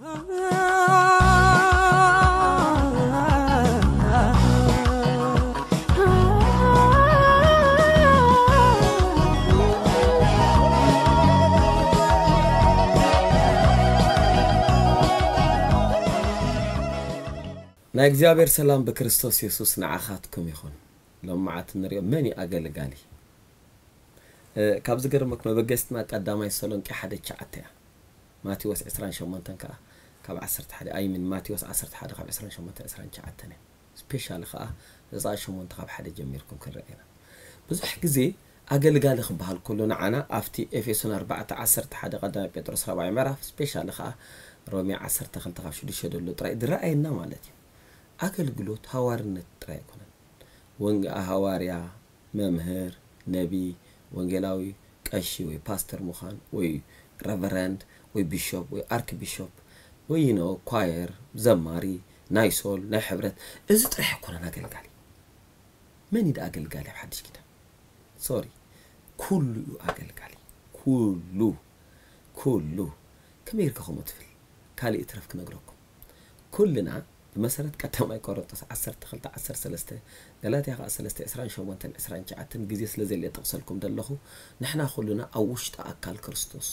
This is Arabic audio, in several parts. ናይ እግዚኣብሔር ሰላም ብክርስቶስ የሱስ ንዓኻትኩም ይኹን ሎም መዓት ንሪኦ መን እዩ ኣገልጋሊ ካብዚ ዝገርመክ መበገስትና ቀዳማይ ተሰሎንቄ ሓደ ሸዓተ እያ ማቴዎስ 28 ከዓ كاب عصرت حدا أي من ماتيوس عصرت حدا كاب عصرا شو متى عصرا شعاتنا سبيشال خاء زاد شو منتخب حدا جميركم كل رأينا بزح كذي أقل قال لكم بهالكلون عنا أفتي إفيسون أربعة عصرت حدا قدام بيتروس ربع مرة سبيشال خاء رومي عصرت خن تخاف شو ليش هدول ترى إدرا أي نوع لدي أقل قلوت هوار نترى يكون وانجا هواريا ممهر نبي وانجلاوي كاشي وي باستر مخان وي ريفرند وي بيشوب وي ارك بيشوب ወይኖ ኳየር ዘማሪ ናይ ሶል ናይ ሕብረት እዚ ጥራሕ ኣይኮነን ኣገልጋሊ መን እዩ ኣገልጋሊ ኣብ ሓድሽ ኪዳን ሶሪ ኩሉ እዩ ኣገልጋሊ ኩሉ ኩሉ ከመይ ኢልካ ከምኡ ትብል ካልእ ትረፍ ክነግረኩም ኩልና ብመሰረት ቀዳማይ ቆሮንጦስ 12 13 ገላትያ ከዓ 3 28 29 ግዜ ስለ ዘልየ ጠቕሰልኩም ዘለኹ ንሕና ኩሉና ኣብ ውሽጢ ኣካል ክርስቶስ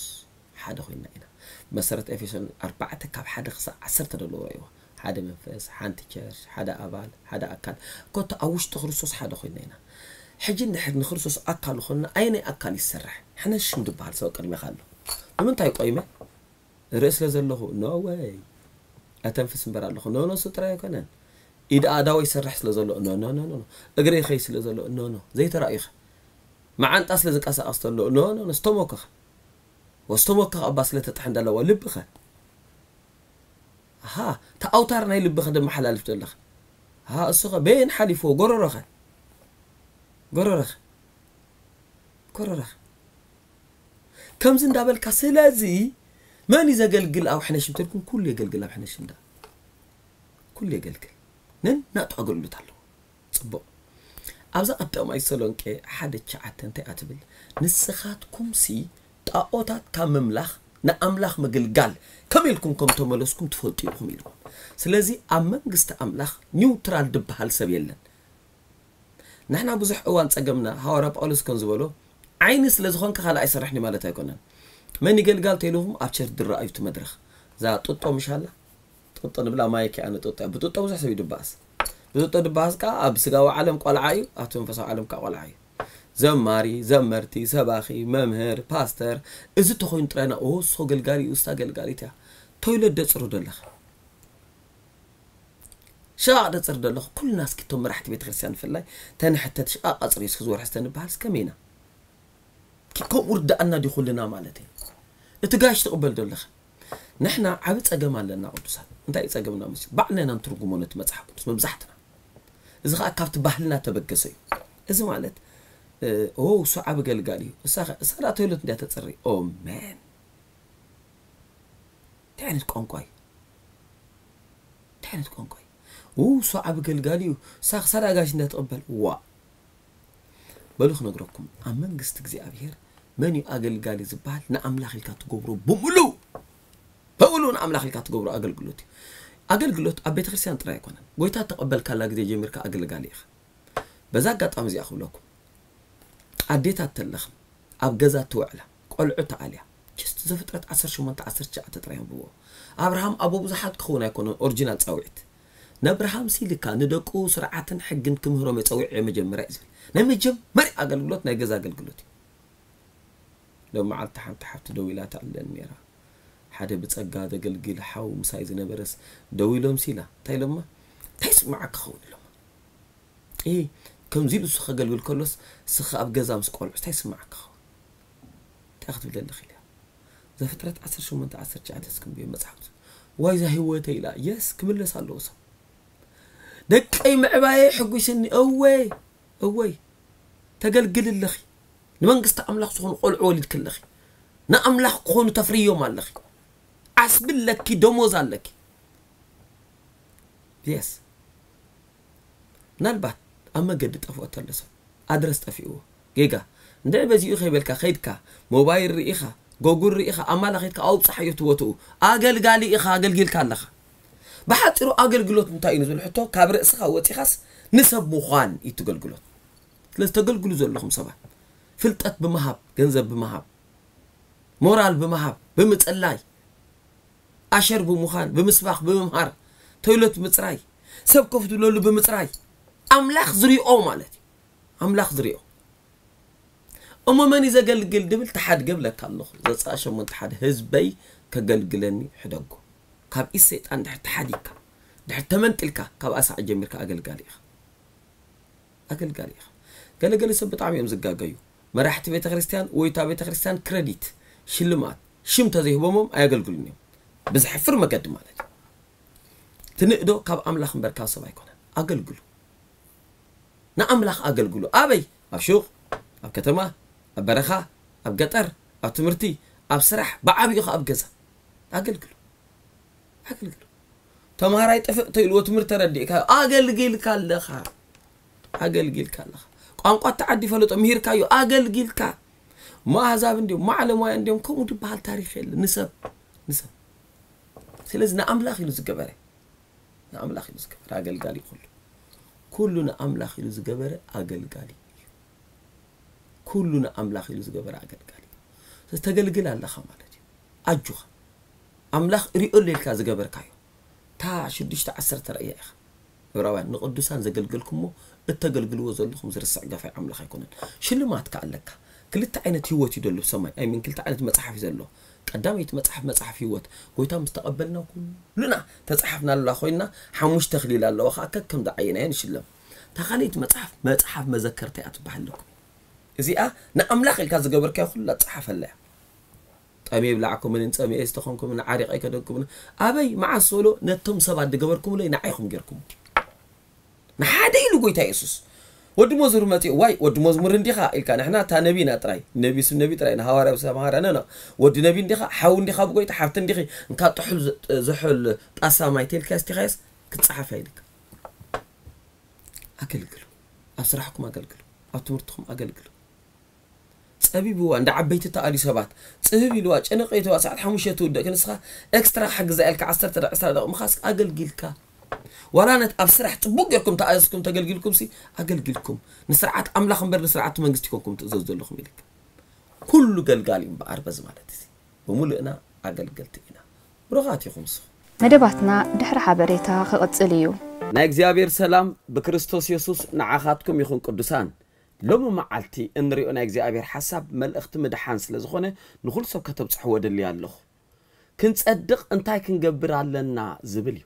حدا خوينا إنا مسرت إفيشن أربعة كاب حدا خص عسرت دولار أيوة حدا منفس حانت كيرش حدا أبال حدا أكل كنت أوش تخرصوس حدا خوينا إنا حجي حد نخرصوس أكل خونا أين أكل يسرح حنا شو ندبها سوى قريمة خالو ومن تاي قيمة رئيس لزلهو نو واي أتنفس برا له نو نو سترى يكونن إذا أداوي يسرح له نو نو نو نو أقري خي له نو نو زي ترى إخ مع أنت أصل زك أصل له نو نو نستموكخ وستوكا أباس لتتحن دلوا لبخة ها تا أوتار ناي لبخة دم حلال فتلخ ها السوغة بين حليفو قررخة قررخة قررخة كم زندابل زي ما نيزا قلقل أو حنشم تلكم كل يقلقل أو حنشم دا كل يقلقل نن نأتو أقول له تعلو صبو أبزا قد أمي سلونك حد تشعة تنتي أتبل نسخاتكم سي ጣዖታት ካብ ምምላኽ ንኣምላኽ ምግልጋል ከመ ኢልኩም ከም ተመለስኩም ትፈልጡ ኢኹም ኢሉ ስለዚ ኣብ መንግስቲ ኣምላኽ ኒውትራል ድበሃል ሰብ የለን ንሕና ብዙሕ እዋን ፀገምና ሃዋርያ ጳውሎስ ከም ዝበሎ ዓይኒ ስለ ዝኾንካ ካልእ ኣይስራሕኒ ማለት ኣይኮነን መን ይገልጋል ተኢልኹም ኣብ ቸር ድረኣዩ ቲ መድረኽ እዛ ጡጦ ምሻላ ጡጦ ንብላ ማይ ከኣ ንጡጦ ብጡጦ ብዙሕ ሰብ ድበሃስ ብጡጦ ድበሃስ ከዓ ኣብ ስጋዊ ዓለም ቆልዓ እዩ ኣብቲ መንፈሳዊ ዓለም ከዓ ቆልዓ እዩ ዘማሪ ዘመርቲ ሰባኺ መምህር ፓስተር እዚ እተኮይኑ ጥራይና ኦ ሶ ገልጋሊ እዩ قلقاري تيا እያ ተይሎ ደፅሩ ደለኻ شاق دصر دلخ كل الناس كتم مرحت بيت في الله تاني حتى تشقاق قصر يسخزور حسن بحال كي كم ورد أنا دي خلنا مالتي اتقاش تقبل دلخ نحنا عبت أجمع لنا قدسات انتا ايت أجمعنا مسي بعنا نترجمون نتمسح قدس مبزحتنا إذا خا كافت بحلنا تبكسي إذا مالت እሱ ዓብ ገልጋል እዩ እሳ ዳ ተይሎት እንድያ ተፅሪ ኦ እንታይ ዓይነት ቋንቋ እዩ እንታይ ዓይነት ቋንቋ እዩ እሱ ዓብ ገልጋል እዩ እሳ ክሳዳ ጋሽ እንዳትቕበል ዋ በሉ ክነግረኩም ኣብ መንግስቲ እግዚኣብሔር መን እዩ ኣገልጋሊ ዝበሃል ንኣምላኽ ኢልካ ትገብሮ ብምሉ ብሙሉእ ንኣምላኽ ኢልካ ትገብሮ ኣገልግሎት እዩ ኣገልግሎት ኣብ ቤተ ክርስቲያን ጥራይ ኣይኮነን ጎይታ ተቐበልካላ ግዜ ጀሚርካ ኣገልጋሊ ኢኻ በዛ ኣጋጣሚ እዚኣ ክብለኩም ኣዴታት ተለኽ ኣብ ገዛ ትውዕላ ቆልዑ ተኣልያ ጀስት ዘፍጥረት 18 19 ተራይብዎ ኣብርሃም ኣቦ ብዙሓት ክኸውን ኣይኮነን ኦሪጂናል ፃውዒት ንኣብርሃም ሲልካ ንደቁ ስርዓትን ሕግን ክምህሮም የፀዊዕ የመጀመርያ እዩ ዝብል ናይ መጀመርያ ኣገልግሎት ናይ ገዛ ኣገልግሎት እዩ ሎ መዓልቲ ሓንቲ ሓፍቲ ደው ኢላ ተኣለን ነራ ሓደ ብፀጋ ዘገልግል ሓው ምሳይ ዝነበረስ ደው ኢሎም ሲላ እንታይ ኢሎማ እንታይ ስማዓ ክኸውን ኢሎማ ከምዚ ብሱ ከገልግል ከሎስ ስኻ ኣብ ገዛ ምስ ቆልዑ እንታይ ስማዓካ እንታይ ክትብለኒ ክእል እያ ዘፍጥረት 18 19 እስክንብዮ መፅሓፍ ዋይዛ ህወተ ኢላ የስ ክምለስ ኣለዎ ሰብ ደቀይ ምዕባየ ሕጉስኒ እወይ እወይ ተገልግል ኣለኺ ንመንግስቲ ኣምላኽ ዝኾኑ ቆልዑ ወሊድክ ኣለኺ ንኣምላኽ ክኾኑ ተፍርዮም ኣለኺ ዓስብለኪ ደሞዝ ኣለኪ የስ ምናልባት أما قد تفوت تلسا أدرس تفيو جيجا ده بس يو خيبل كخيد كا موبايل رئيخة جوجل رئيخة أما لخيد كا أوب صحيح توتو أجل قالي إخا أجل قيل كالخا بحات رو أجل قلوت متاين زول حتو كبر إسخا وتيخس نسب مخان يتقل قلوت لست تقل قلوت زول لهم سبع فلتت بمهاب جنزب بمهاب مورال بمهاب بمتقلاي أشرب مخان بمسبح بمهار تويلت متراي سب كفت بمتراي املاخ زريو او مالتي املاخ زريو اما من اذا قال قل دبل تحد قبلك الله اذا صاش من تحد هزبي كقل حدقو كاب اسيت عند تحديك دح تمن تلك كاب اسع جمرك اقل قاليخ اقل قاليخ قال قال يسب طعم يوم زقا قيو بيت كريستيان ويتا بيت كريستيان كريديت شلمات شمت هذه بومم اقل قلني بس حفر مالتي تنقدو كاب املاخ مبركاسه ما يكون ንኣምላኽ ኣገልግሉ ኣበይ ኣብ ሹቕ ኣብ ከተማ ኣብ በረኻ ኣብ ገጠር ኣብ ትምህርቲ ኣብ ስራሕ ብዓብዪ ኸ ኣብ ገዛ ኣገልግሉ ኣገልግሉ ተምሃራይ ጥፍእ ተኢልዎ ትምህርቲ ተረዲእካ ኣገልጊልካ ኣለኻ ኣገልጊልካ ኣለኻ ቋንቋ ተዓዲ ፈለጦ ምሂርካዮ ኣገልጊልካ ማህዛብ እንዲዮም ማዕለማያ እንዲዮም ከምኡ ድበሃል ታሪክ የለ ንሰብ ንሰብ ስለዚ ንኣምላኽ ኢሉ ዝገበረ ንኣምላኽ ኢሉ ዝገበረ ኣገልጋሊ ይኩሉ ኩሉን ኣምላኽ ኢሉ ዝገበረ ኣገልጋሊ እዩ ኩሉን ኣምላኽ ኢሉ ዝገበረ ኣገልጋሊ እዩ ተገልግል ኣለኻ ማለት እዩ ኣጁኻ ኣምላኽ ሪኦ ሌልካ ዝገበርካ እዩ እታ ሽዱሽተ ዓሰርተ ረእያ ኢኻ ዕብራውያን ንቅዱሳን ዘገልገልኩሞ እተገልግልዎ ዘለኹም ዝርስዕ ገፋይ ኣምላኽ ኣይኮነን ሽልማት ከ ኣለካ ክልተ ዓይነት ሂወት እዩ ደሎ ብሰማይ ኣይሚን ክልተ ዓይነት መፅሓፍ እዩ ዘለዎ قدامت مصحف مصحف يوت قلت مستقبلنا كلنا لنا تصحفنا الله خوينا حموش تخليل الله خا ككم دعينا ان شاء الله تخليت مصحف مصحف مذكرتي اتبحلك زي اه ناملاخ الكاز جبرك كل تصحف الله أمي بلعكم من إنسامي استخونكم من عريق أي كده كم أبي مع السولو نتم سبعة دقوركم لي نعيخم جركم نحدي لو جيت يسوس ود مزور متي واي ود مزمر ديخا إل كان إحنا تنبي نتري نبي سو نبي تري نهار أو سامع نانا ود نبي ديها حاون ديخا بقولي تحفتن ديخي إنك تحل زحل أسا ما يتل كاس تخيس كتصح أكلكل أقل قلو أسرحكم أكلكل قلو أتمرتكم أقل قلو أبي بو عند عبيت تقالي سبات تسهبي الواج أنا قيت واسع الحمشة تودك نسخة إكسترا حق الكعسر ترى عسر دقم خاص أقل قلكا ورانا ኣብ ስራሕ ፅቡቅ ጌርኩም ተኣየስኩም ተገልግልኩም ሲ ኣገልግልኩም ንስርዓት ኣምላኽ እምበር ንስርዓት መንግስቲ ኮንኩም ትእዘዙ ዘለኹም ኢልክ ኩሉ ገልጋሊ እምበኣር በዚ ማለት እዚ ብምሉእና ኣገልገልቲ ኢና ብሩኻት ኢኹም ስኹ መደባትና ድሕሪ ሓበሬታ ክቕፅል እዩ ናይ እግዚኣብሔር ሰላም ብክርስቶስ የሱስ ንዓኻትኩም ይኹን ቅዱሳን ሎሚ መዓልቲ እንሪኦ ናይ እግዚኣብሔር ሓሳብ መልእኽቲ ምድሓን ስለ ዝኾነ ንኹሉ ሰብ ከተብፅሕዎ ደልያ ኣለኹ ክንጸድቕ እንታይ ክንገብር ኣለና ዝብል እዩ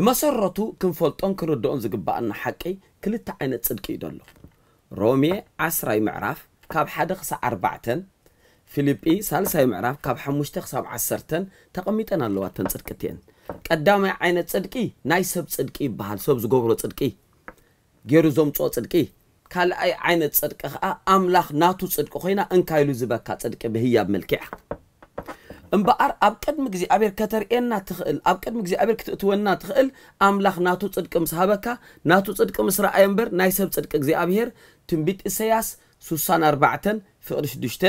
ብመሰረቱ ክንፈልጦን ክንርድኦን ዝግባአና ሓቂ ክልተ ዓይነት ጽድቂ እዩ ደሎ ሮሜ 10ራይ ምዕራፍ ካብ 1 ክሳብ 4 ፊልጲ ሳልሳይ ምዕራፍ ካብ 5 ክሳብ 10 ተቐሚጠን ኣለዋተን ጽድቅት እየን ቀዳማይ ዓይነት ጽድቂ ናይ ሰብ ጽድቂ ይበሃል ሰብ ዝገብሮ ጽድቂ ገይሩ ዘምፅኦ ጽድቂ ካልኣይ ዓይነት ጽድቂ ከዓ ኣምላኽ ናቱ ጽድቂ ኮይና እንካይሉ ዝበካ ጽድቂ ብህያብ መልክዕ እምበኣር ኣብ ቅድሚ እግዚኣብሔር ከተርእየና ትኽእል ኣብ ቅድሚ እግዚኣብሔር ክትእትወና ትኽእል ኣምላኽ ናቱ ፅድቂ ምስ ሃበካ ናቱ ፅድቂ ምስ ረኣየ እምበር ናይ ሰብ ፅድቂ እግዚኣብሔር ትንቢት እሰያስ 64 ፍቕሪ 6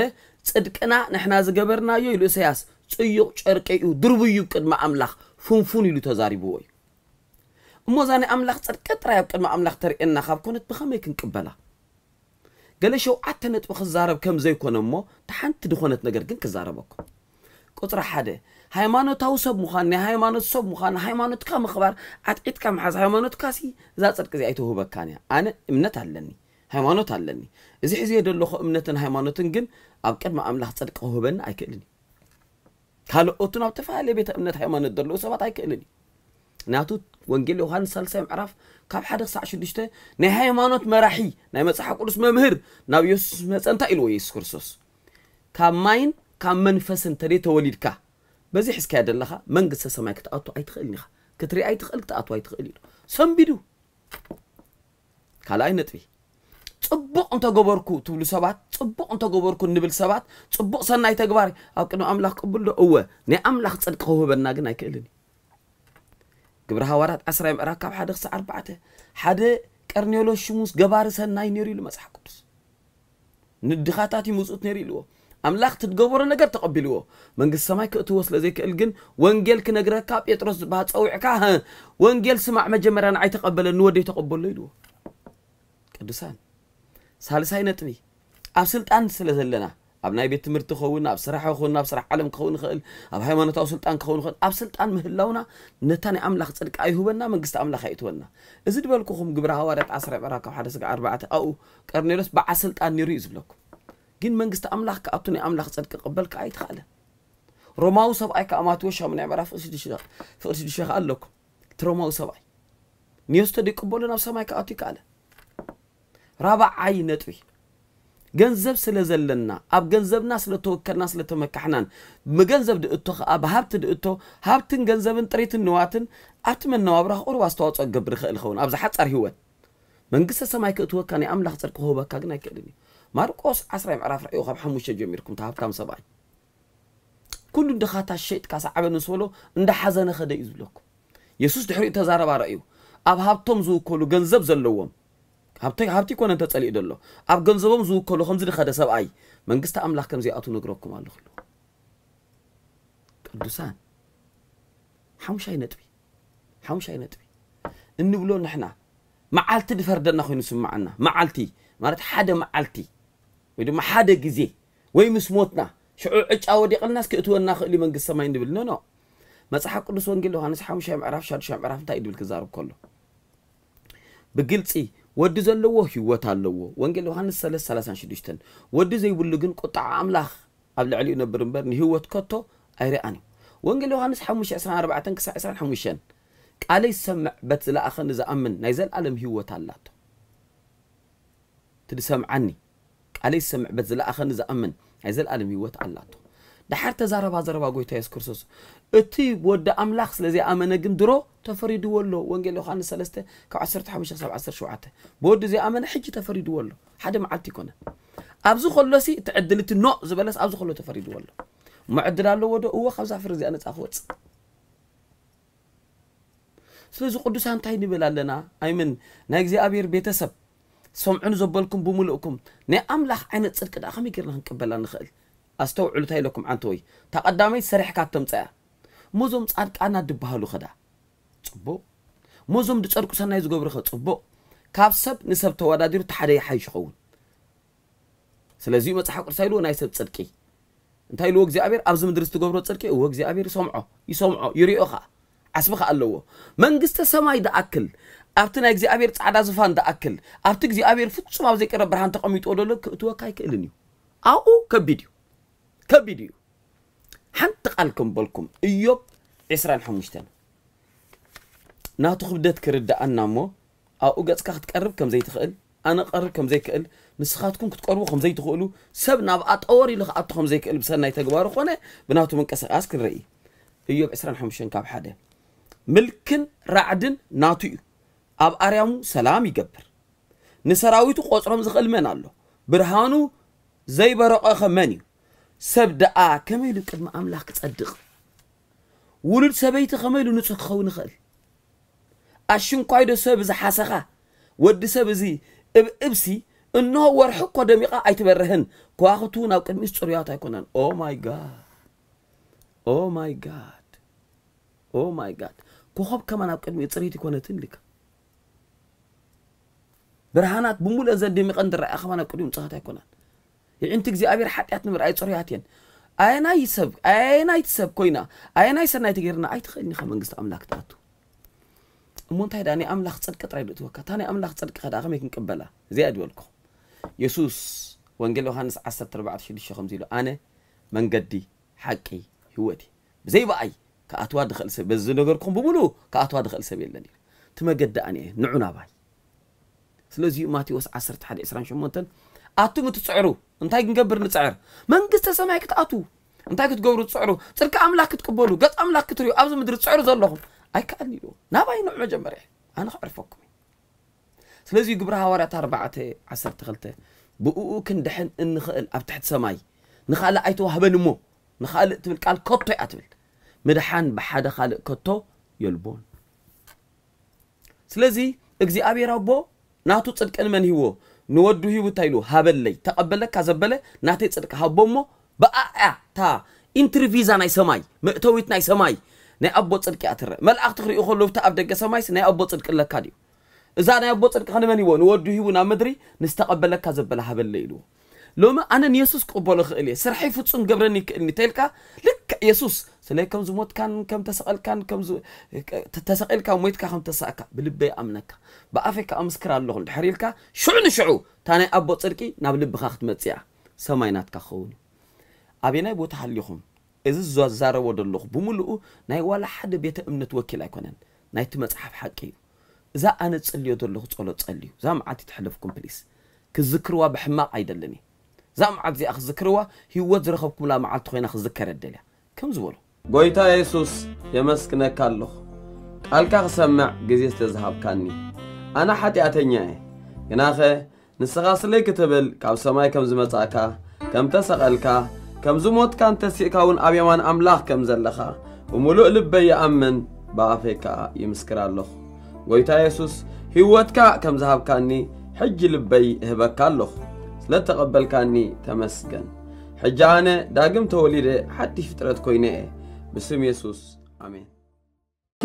ፅድቅና ንሕና ዝገበርናዮ ኢሉ እሰያስ ፅዩቕ ጨርቂ እዩ ድርብዩ ቅድሚ ኣምላኽ ፍንፉን ኢሉ ተዛሪብዎ እዩ እሞ እዛ ናይ ኣምላኽ ፅድቂ ጥራይ ኣብ ቅድሚ ኣምላኽ ተርእየና ካብ ኮነት ብኸመይ ክንቅበላ ገለ ሸውዓተ ነጥቢ ክዛረብ ከም ዘይኮነ እሞ ተሓንቲ ድኾነት ነገር ግን ክዛረበኩም قطر حدا هاي ما نتاو سب مخان هاي ما نت سب مخان هاي ما نت كام خبر عتقت كام حز هاي ما نت كاسي زاد صدق زي أيته هو بكاني أنا منت علني هاي ما نت علني إذا حزية دل خو منت هاي ما نت نجن أبكر ما أملاه صدق هو بن أي كلني هلو أتونا بتفعل لي بيت منت هاي ما نت دل وسبات أي ناتو ونجيل وهان سلسة معرف كاب حد قصع شو دشته نهاية ما نت مراحي نهاية صح كل اسمه مهر نبيوس ما أنت إلو يسوع كرسوس كاب ماين كم من فسن تريت وليدك بزي حس كاد الله من قصة سماك تأتو أي تخلني خا كتري أي تخلك تأتو أي تخلي سام بدو كلا أنت في تبقى أنت جبركو تقول سبات تبقى أنت جبركو نبل سبات تبقى سنة أي تجبري أو كنو أملاك قبل له أوه نه أملاك تصدق هو بالناقة نكلني جبرها ورد أسرع ركاب حد خس أربعة حد كرنيولو شموس جبار سنة نيريل مسح قدس ندخاتاتي مزوت نيريلو ኣምላኽ ትትገብሮ ነገር ተቐቢልዎ መንግስቲ ሰማይ ክእትዎ ስለ ዘይክእል ግን ወንጌል ክነግረካ ጴጥሮስ ዝበሃል ፀዊዕካ ወንጌል ስማዕ መጀመርያ ንዓይ ተቐበለ ንወደይ ተቐበሎ ኢልዎ ቅዱሳን ሳልሳይ ነጥቢ ኣብ ስልጣን ስለ ዘለና ኣብ ናይ ቤት ትምህርቲ ክኸውን ኣብ ስራሕ ክኸውን ኣብ ስራሕ ዓለም ክኸውን ይኽእል ኣብ ሃይማኖታዊ ስልጣን ክኸውን ይኽእል ኣብ ስልጣን ምህላውና ነታ ናይ ኣምላኽ ፅድቂ ኣይህበና መንግስቲ ኣምላኽ ኣይእትወና እዚ ድበልኩኹም ግብረ ሃዋርያት 10 ዕራ ካብ 1 ስጋ 4 ኣብኡ ቀርኔሎስ በዓል ስልጣን ነይሩ እዩ ዝብለኩም ግን መንግስቲ ኣምላኽ ከዓ ኣብቲ ናይ ኣምላኽ ፀድቂ ቅበል ከዓ ኣይትኽኣለን ሮማዊ ሰብኣይ ከዓ ማቴዎስ ሻሙናይ ምዕራፍ ፍቅሪ ሽዱሽተ ከዓ ኣለኩም እቲ ሮማዊ ሰብኣይ ንዮስተ ደይቅበሉ ናብ ሰማይ ከኣቱ ይከኣለ ራብዓይ ነጥቢ ገንዘብ ስለ ዘለና ኣብ ገንዘብና ስለ ተወከልና ስለ ተመካሕናን ብገንዘብ ድእቶ ከዓ ብሃብቲ ድእቶ ሃብትን ገንዘብን ጥሪትን ንዋትን ኣብቲ መነባብራ ቁርብ ኣስተዋፅኦ ክገብር ይኽእል ይኸውን ኣብ ዝሓፃር ህወት መንግስተ ሰማይ ክእትወካ ናይ ኣምላኽ ፅድቂ ክህበካ ግን ኣይክእልን እዩ ማርቆስ 10 ምዕራፍ ራእዩ ካብ 5 ጀሚርኩም ተሃብታም ሰብኣይ ኩሉ ድኻታ ሸይጥካ ሰዓበን ስበሎ እንዳሓዘነ ኸደ እዩ ዝብለኩም የሱስ ድሕሪኡ ተዛረባ ራእዩ ኣብ ሃብቶም ዝውከሉ ገንዘብ ዘለዎም ሃብቲ ኮነ እንተፀሊኡ ደሎ ኣብ ገንዘቦም ዝውከሉ ከምዚ ድኸደ ሰብኣይ መንግስቲ ኣምላኽ ከም ዚኣቱ ነግረኩም ኣለኹ ኢሉ ቅዱሳን ሓሙሻይ ነጥቢ ሓሙሻይ ነጥቢ እንብሎ ንሕና መዓልቲ ድፈርደና ኮይኑ ስማዓና መዓልቲ ማለት ሓደ መዓልቲ ويدوما حادة جزي ويمس موتنا شو عج او ديق الناس كأتوان ناخ اللي من قصة ما يندبل نو نو ما صحاق قدس وانجيل لو هانس حام شام عراف شار شام عراف تا يدبل كزارب كله بقلت اي ودو زن لوو هي وطا لوو وانجيل لو هانس سالس سالسان شدوشتن ودو زي بلوغن كو طعام لاخ قبل علي انا برنبر نهي وط كوتو ايري اني وانجيل لو هانس حام شام عسران عربع تنكسا عسران حام شام كالي سمع بتزلا اخن نزا امن نايزال عالم هي وطا لاتو تدي عليه السمع بزلا أخن زأمن عزل ألم يوت علاته دحر تزاربا زربا قويتا يس كرسوس اتي ود أملاخ سلزي أمنا قم درو تفريد والله وانجل يوحنا سلسته كو عسر تحوشة سبع عسر شوعته بود زي أمنا حجي تفريد والله حد معلتي كنا أبزو خلصي تعدلت النو زبلس أبزو خلو تفريد والله معدل الله ود هو خمسة عفر زي أنا تأخوت ስለዚ ቅዱሳን እንታይ ንብል ኣለና ኣይምን ናይ እግዚኣብሔር ቤተሰብ سمعون زبلكم بملؤكم نأملح عين الصدق ده خمي كرنا هنقبل عن خل أستوى علتها لكم عن توي تقدامي سريح كاتم تاع مزوم صدق أنا دبهالو خدا تبو مزوم دشارك سنة يزوج برخو تبو كاب سب نسب توارد ديرو تحري حيش خون سلازيم ما تحقق سيلو نايسب صدقي انتهي لوك زي أبير أبز مدرس تجبر صدقي وهو زي أبير يسمعه يسمعه يريه خا عسبه خا الله من قست سماي ده أكل ኣብቲ ናይ እግዚኣብሔር ፃዕዳ ዝፋን ዝኣክል ኣብቲ እግዚኣብሔር ፍፁም ኣብ ዘይቀረ ብርሃን ተቐሚጡ ደሎ ክእትወካ ኣይክእልን እዩ ኣብኡ ከቢድ እዩ ከቢድ እዩ ሓንቲ ቃል ክንበልኩም እዮብ 25 ናቱ ክብደት ክርዳኣና እሞ ኣብኡ ገፅካ ክትቀርብ ከም ዘይትኽእል ኣነ ቀርብ ከም ዘይክእል ንስኻትኩም ክትቀርቡ ከም ዘይትኽእሉ ሰብ ናብኣ ጠወር ኢሉ ክኣቱ ከም ዘይክእል ብሰናይ ተግባሩ ኮነ ብናቱ ምንቅስቃስ ክንርኢ እዮብ 25 ካብ ሓደ ምልክን ራዕድን ናቱ እዩ أب اريامو سلام جبر نسراويتو قصرهم زخل من الله برهانو زي برق أخ سب سبدأ كميلو كد ما أملاك تصدق ولد سبيت خميلو نسخ خون خل أشون قايدو سب زحاسخة ود سب زي إب إبسي إنه ورحق قدميقة أيتبرهن كواخطونا وكد مستريات يكونن أو ماي جاد أو ماي جاد أو ماي جاد كوخب كمان أبكد ميتصريتي كونتن لك ብርሃናት ብሙሉእ ዘድምቐን ዝረአያ ኸባና ቅድም ፅኸት ኣይኮናን ይዕንቲ እግዚኣብሔር ሓጢኣት ንምርኣይ ፅሩያት እየን ኣየናይ ሰብ ኣየናይቲ ሰብ ኮይና ኣየናይ ሰናይ ተገይርና ኣይትኽእልኒ ኻ መንግስቲ ኣምላክ ትኣቱ እሞ እንታይ ዳ ናይ ኣምላኽ ፅድቂ ጥራይ ዶ እትወካ እታ ናይ ኣምላኽ ፅድቂ ከዳ ከመይ ክንቅበላ እዚኣ ድበልኩም የሱስ ወንጌል ዮሃንስ 14 ከምዚ ኢሉ ኣነ መንገዲ ሓቂ ህይወት እዩ ብዘይበኣይ ከኣትዋ ድኽእል ሰብ በዚ ነገርኩም ብሙሉእ ከኣትዋ ድኽእል ሰብ የለን እዩ እቲ መገዲ ኣነ ንዑ ናባይ سلزيو ماتيوس عسرت حد إسران شمونتن أتو متصعرو انتاي نقبر نتصعر من أتو سمعك تأتو انتاي كتقبرو تصعرو تركا أملاك تقبلو قط أملاك تريو أبز مدر تصعرو ظلهم أي كأني لو ناباي نوع مجمري أنا خعرفوكم سلزيو قبرها ورا تاربعة عسر تغلته بقوقو كن دحن إن نخل أبتحت سماي نخال أيتو هبن مو نخال تبل قال كتو أتبل مدحان بحدا خال كتو يلبون سلزي اكزي ابي ربو ናቱ ጽድቅን መን ሂዎ ንወዱ ሂቡታ ኢሉ ሃበለይ ተቐበለ ካዘበለ ናተይ ጽድቂ ሃቦ እሞ በኣያ ታ ኢንትርቪዛ ናይ ሰማይ ምእተዊት ናይ ሰማይ ናይ ኣቦ ጽድቂ እያ ትርአ መልእኽቲ ክሪኡ ከለዉ ብቲ ኣብ ደገ ሰማይስ ናይ ኣቦ ጽድቂ ኣለካ ድዩ እዛ ናይ ኣቦ ጽድቂ ንመን ሂዎ ንወዱ ሂቡ ናብ ምድሪ ንዝተቐበለካ ዘበለ ሃበለ ኢልዎ ሎሚ ኣነ ንየሱስ ክቕበሎ ክእል እየ ስርሐይ ፍጹም ገብረኒ ይክእልኒ ተይልካ ልክ يسوس سلي كم زموت كان كم تسأل كان كم زو تتسأل كم ميت كم تسأك بلب أمنك بأفك أمسكر الله عند حريلك شو عن شعو تاني أبو تركي نبلب خخت متيع سماينات كخون أبينا أبو تحليهم إذا زو زار ود الله بملؤه ناي ولا حد بيت أمنة وكيل أكونن ناي تمسحب حقي إذا أنا تصلي ود الله تقول تصلي إذا ما عاد تحلفكم بليس كذكروا بحماق عيد لني زام عبد أخ ذكروا هي ودرخبكم لا معاد تخوين أخ ذكر الدليل كم زولو قويتا يسوس يمسكنا كالو قالك سمع جزيز تزهب كاني انا حتي اتنياي جناخه نسغاس لي كتبل كاب سماي كم زمتاكا كم تسقلكا كم زموت كان تسيكاون ابيمان املاح كم زلخا ومولو لبي يامن بافيكا يمسكر الله قويتا يسوس هيوتكا كم زهب كاني حج لبي هبكالو لا تقبل كاني تمسكن ሕጂ ኣነ ዳግም ተወሊደ ሓዲ ፍጥረት ኮይነ እየ ብስም የሱስ ኣሜን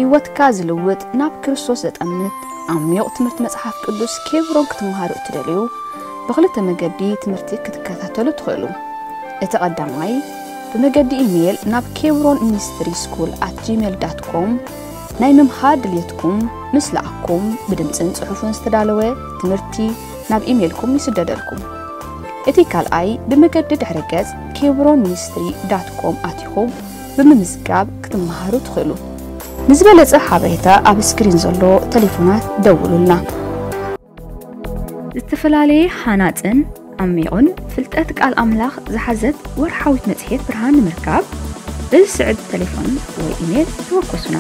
ህይወትካ ዝልውጥ ናብ ክርስቶስ ዘጠምት ዓሚቕ ትምህርቲ መፅሓፍ ቅዱስ ኬብሮን ክትምሃሩ እትደልዩ ብኽልተ መገዲ ትምህርቲ ክትከታተሉ ትኽእሉ እቲ ቐዳማይ ብመገዲ ኢሜይል ናብ ኬብሮን ሚኒስትሪ ስኩል ኣት ጂሜል ዳት ኮም ናይ ምምሃር ድልየትኩም ምስ ለኣኩም ብድምፅን ጽሑፉን ዝተዳለወ ትምህርቲ ናብ ኢሜይልኩም ይስደደልኩም እቲ ካልኣይ ብመገዲ ድሕረ ገጽ ኬብሮን ሚኒስትሪ ዳት ኮም ኣትኹም ብምምዝጋብ ክትመሃሩ ትኽእሉ ንዝበለጸ ሓበሬታ ኣብ ስክሪን ዘሎ ቴሌፎናት ደውሉልና ዝተፈላለየ ሓናፅን ዓሚቑን ፍልጠት ቃል ኣምላኽ ዝሓዘት ወርሓዊት መጽሔት ብርሃን ንምርካብ ብስዕብ ቴሌፎን ወይ ኢሜል ተወከሱና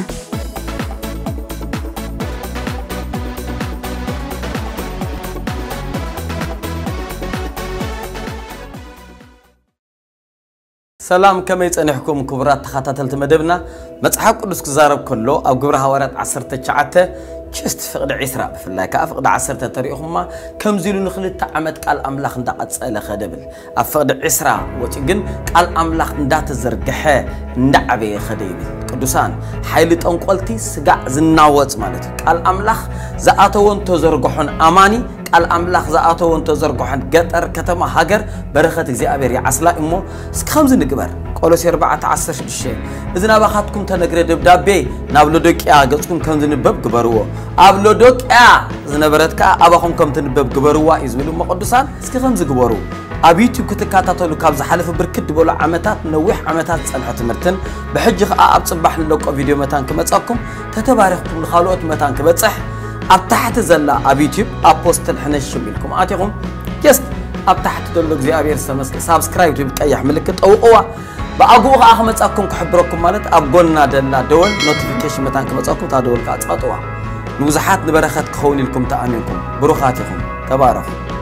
ሰላም ከመይ ፀኒሕኩም ክቡራት ተኸታተልቲ መደብና መፅሓፍ ቅዱስ ክዛረብ ከሎ ኣብ ግብረ ሃዋርያት 19 ችስት ፍቕዲ 20 ብፍላይ ከዓ ፍቕዲ 10 ተሪኢኹማ ከምዚ ኢሉ ንክልተ ዓመት ቃል ኣምላኽ እንዳቐፀለ ኸ ደብል ኣብ ፍቕዲ 20 ወፂ ግን ቃል ኣምላኽ እንዳተዘርግሐ እንዳዓበየ ኸደ ይብል ቅዱሳን ሓይሊ ጠንቆልቲ ስጋዕ ዝናወፅ ማለት እዩ ቃል ኣምላኽ ዝኣተወን ተዘርግሖን ኣማኒ ኣልኣምላኽ ዝኣተዎ እንተዘርግሖን ገጠር ከተማ ሃገር በረኸት እግዚኣብሔር ይዓስላ እሞ እስኪ ከምዚ ንግበር ቆሎሴ 416 እዚ ናባኻትኩም ተነግረ ደብዳቤ ናብ ሎዶቅያ ገጽኩም ከም ዝንበብ ግበርዎ ኣብ ሎዶቅያ ዝነበረት ከዓ ኣባኹም ከም ትንበብ ግበርዋ እዩ ዝብል እሞ ቅዱሳን እስኪ ከም ዝግበሩ ኣብ ዩቲብ ክትከታተሉ ካብ ዝሓለፈ ብርክት ዝበሉ ዓመታት ነዊሕ ዓመታት ዝፀንሐ ትምህርትን ብሕጂ ከዓ ኣብ ፅባሕ ንለቆ ቪድዮ መታን ክመፀኩም ተተባሪኽኩም ንካልኦት መታን ክበፅሕ ኣብ ታሕቲ ዘላ ኣብ ዩቲብ ኣብ ፖስትን ሕነሽም ኢልኩም ኣትኹም ጀስት ኣብ ታሕቲ ዘሎ እግዚኣብሔር ዝተመስለ ሳብስክራይብ ትብል ቀያሕ ምልክት ጠውቕዋ ብኣግኡ ከዓ ክመፃኩም ክሕብረኩም ማለት ኣብ ጎና ደላ ደወል ኖቲፊኬሽን መታን ክመፃኩም እታ ደወል ከዓ ፅቐጥዋ ንብዙሓት ንበረኸት ክኸውን ኢልኩም ተኣሚንኩም ብሩኻት ኢኹም ተባረኹ